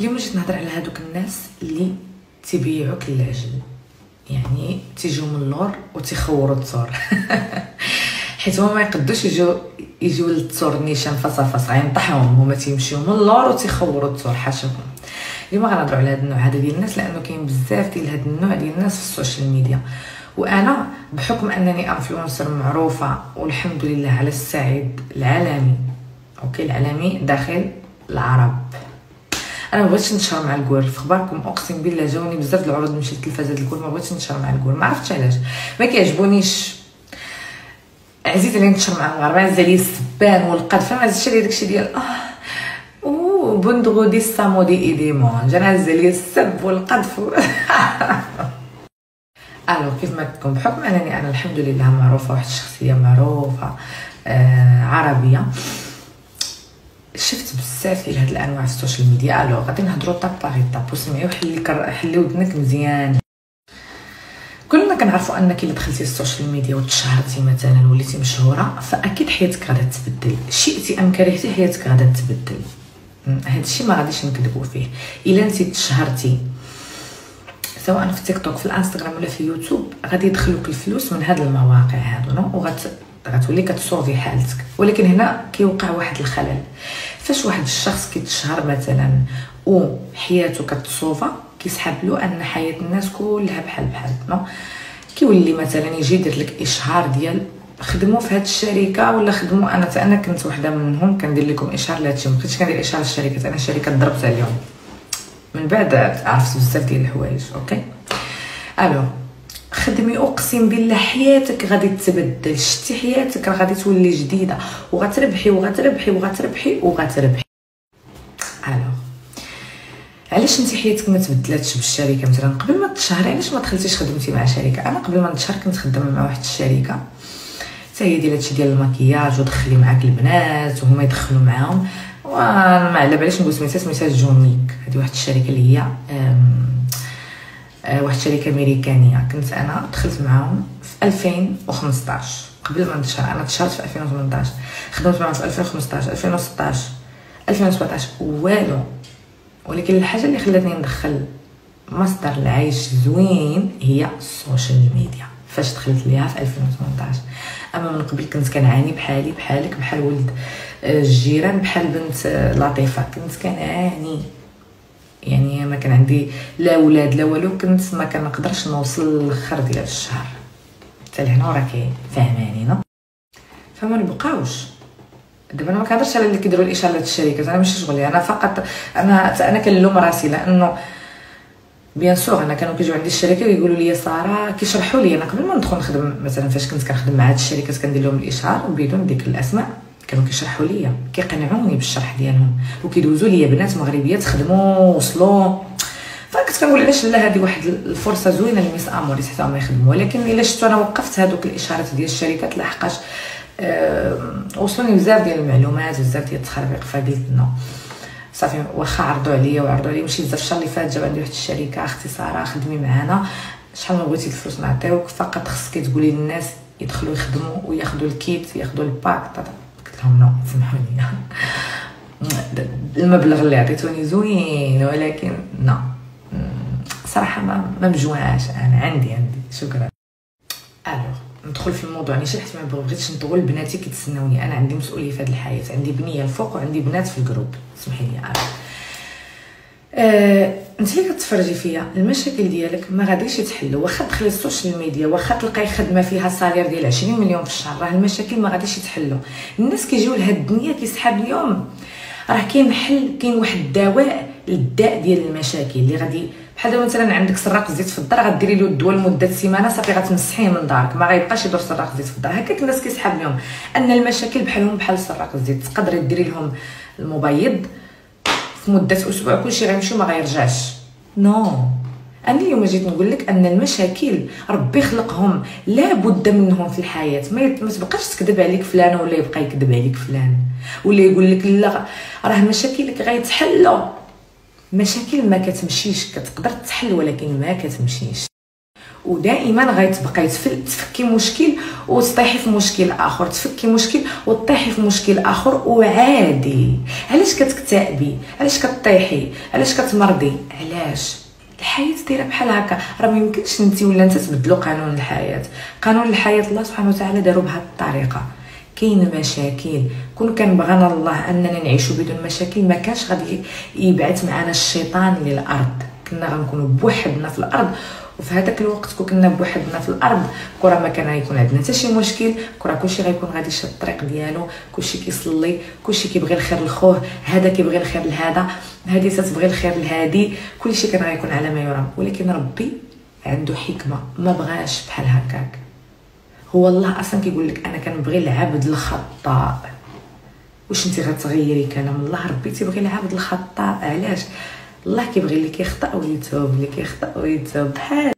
اليوم جيت نهضر على هادوك الناس اللي تيبيعوك العجل يعني تيجيو من اللور وتيخوروا التور. حيت هما ما يقدوش يجيو يجيو للتصور نيشان face à face غينطحهم هما تيمشيو من اللور وتيخوروا التور. حاشاكم. اليوم غنهضروا على هاد النوع. هذا ديال الناس لأنه كاين بزاف ديال هاد النوع ديال الناس في ال social media. وأنا بحكم أنني influencer معروفة والحمد لله على الصعيد العالمي. أوكي؟ العالمي داخل العرب. أنا بغيتش نتشهر مع الكور في أخباركم أقسم بالله جاوني بزاف العروض نمشي للتلفازات الكور ما بغيتش نتشهر مع الكور ما عرفتش علاش. ما كيعجبونيش. عزيز علي نتشهر مع المغاربه عزيز علي السبان والقذف ما عزيزش عليا داكشي ديال آه. أو بندغو دي سامو دي ايديمون جانا عزيز عليا السب والقذف ألو كيف ما تكون بحكم أنني أنا الحمد لله معروفة واحد الشخصية معروفة آه عربية. شفت بزاف ديال هاد الانواع في ال social media. alors غادي نهضروا طاب باغي طاب وسمعي وحلي كر... حلي ودنك مزيان. كلنا كنعرفوا أنك إلا دخلتي ال social media وتشهرتي مثلا وليتي مشهورة فأكيد حياتك غادا تبدل شئتي أم كرهتي حياتك غادا تبدل هذا الشيء ما غاديش نكذبوا فيه. إلا انت تشهرتي سواء في تيك توك في الانستغرام ولا في اليوتيوب غادي يدخلوك الفلوس من هاد المواقع هادو وغت غتولي كتصوفي حالتك. ولكن هنا كيوقع واحد الخلل. فاش واحد الشخص كيتشهر مثلا وحياته كتصوفى كيسحب له أن حياة الناس كلها بحال بحال non؟ كيولي مثلا يجي يدير لك إشهار ديال خدموا في هاد الشركة ولا خدموا أنا؟ أنا كنت وحدة منهم كندير لكم إشهار لهادشي ما كنتش كندير إشهار للشركات أنا الشركة ضربت عليهم من بعد عرفت بزاف ديال الحوايج OK؟ ألو. خدمي أقسم بالله حياتك غادي تبدل. شتي حياتك راه غادي تولي جديدة. وغتربحي وغتربحي وغتربحي وغتربحي. ألو علاش انت حياتك ما تبدلاتش بالشركة مثلا؟ قبل ما تشهري علاش ما دخلتيش خدمتي مع شركة؟ أنا قبل ما نتشهر كنت خدامة مع واحد الشركة. حتى هي ديال هادشي ديال المكياج ودخلي معاك البنات وهما يدخلوا معاهم. وأنا ما على باليش نقول سميتها سميتها جونيك. هذه واحد الشركة اللي هي واحد الشركة أمريكانية. كنت أنا دخلت معاهم في 2015 قبل ما نتشهر أنا تشهرت في 2018 خدمت معاهم في 2015 2016 2017 والو. ولكن الحاجة اللي خلاتني ندخل مصدر العيش زوين هي ال social media. فاش دخلت ليها في 2018 أما من قبل كنت كنعاني بحالي بحالك بحال ولد آه، الجيران بحال بنت آه، لطيفة. كنت كنعاني. يعني ما كان عندي لا ولاد لا والو كنت ما كنقدرش نوصل للاخر ديال الشهر. حتى لهنا راكي فاهماني non؟ فما نبقاوش. دابا أنا ما كنهضرش على اللي كيديروا الإشهار للشركات أنا ماشي شغلي أنا فقط أنا أنا كنلوم راسي لأنه bien sûr أنا كانوا كيجيو عندي الشركة ويقولوا لي سارة كيشرحوا لي أنا قبل ما ندخل نخدم مثلا فاش كنت كنخدم مع هاد الشركات كندير لهم الإشهار بدون ديك الأسماء. كانوا كيشرحوا لي كيقنعوني بالشرح ديالهم. وكيدوزوا لي بنات مغربيات خدموا وصلوا فكنت كنقول علاش لا هذه واحد الفرصة زوينة لميس اموريس حتى هما يخدموا. ولكن إلا شفتو أنا وقفت هذوك الإشهارات ديال الشركات لحقاش أه وصلوني بزاف ديال المعلومات بزاف ديال التخربيق فقلت non صافي واخا عرضوا عليا وعرضوا عليا. مشيت الشهر اللي فات جات عندي واحد الشركة أختي ساره خدمي معانا. شحال ما بغيتي الفلوس نعطيوك فقط خصك تقولي للناس يدخلوا يخدموا وياخذوا ال kit ياخذوا ال pack قلت لهم non سمحوا لي المبلغ اللي عطيتوني زوين ولكن non صراحة ما مجوعاش أنا. عندي عندي. شكرا. alors ندخل في الموضوع. نيشان حيت ما بغيتش نطول بناتي كيتسناوني. أنا عندي مسؤولية في هذه الحياة. عندي بنية الفوق وعندي بنات في ال groupe. سمحي لي أنا آه، انت كتفرجي فيا المشاكل ديالك ما غاديش يتحلوا. واخا تدخلي ال social media واخا تلقاي خدمة فيها salaire ديال 20 مليون في الشهر راه المشاكل ما غاديش يتحلوا. الناس كيجيو لهاد الدنيا كيسحاب اليوم. راه كاين حل كاين واحد الدواء للداء ديال المشاكل اللي غادي بحال دابا مثلا عندك سراق زيت في الدار غديري له الدواء لمدة سيمانة صافي غتمسحيه من دارك ما غيبقاش يدور سراق زيت في الدار. هكاك الناس كيسحاب لهم أن المشاكل بحالهم بحال سراق الزيت تقدري ديري لهم المبيض في مدة أسبوع كلشي غيمشي وما غيرجعش. non أنا اليوم جيت نقول لك أن المشاكل ربي خلقهم لا بد منهم في الحياة. ما, ما تبقاش تكذب عليك فلان ولا يبقى يكذب عليك فلان. ولا يقول لك لا راه مشاكلك غيتحلوا مشاكل ما كتمشيش كتقدر تحل ولكن ما كتمشيش. ودائما غيتبقى تفكي مشكل وتطيحي في مشكل آخر. تفكي مشكل وتطيحي في مشكل آخر وعادي. علاش كتكتئبي؟ علاش كطيحي؟ علاش كتمرضي؟ علاش؟ الحياة دايرة بحال هكا. راه ما يمكنش انت ولا انت تبدلوا قانون الحياة. قانون الحياة الله سبحانه وتعالى داروا بهذه الطريقة. كاين مشاكل. كون كان بغانا الله أننا نعيشوا بدون مشاكل ما كانش غادي يبعث معنا الشيطان للأرض. كنا غنكونوا بوحدنا في الأرض وفي هذاك الوقت كون كنا بوحدنا في الأرض كرة ما كان غيكون عندنا حتى شي مشكل كرة كلشي غيكون غادي شاد الطريق ديالو كلشي كيصلي كلشي كيبغي الخير لخوه هذا كيبغي الخير لهذا هذه تتبغي الخير لهذه كلشي كان غيكون على ما يرام. ولكن ربي عنده حكمة ما بغاش بحال هكاك. هو الله أصلا كيقول لك أنا كنبغي العبد الخطاء. واش أنت غتغيري كلام الله؟ ربي تيبغي العبد الخطاء. علاش؟ الله كيبغي اللي كيخطا ويتوب اللي كيخطا ويتوب. بحال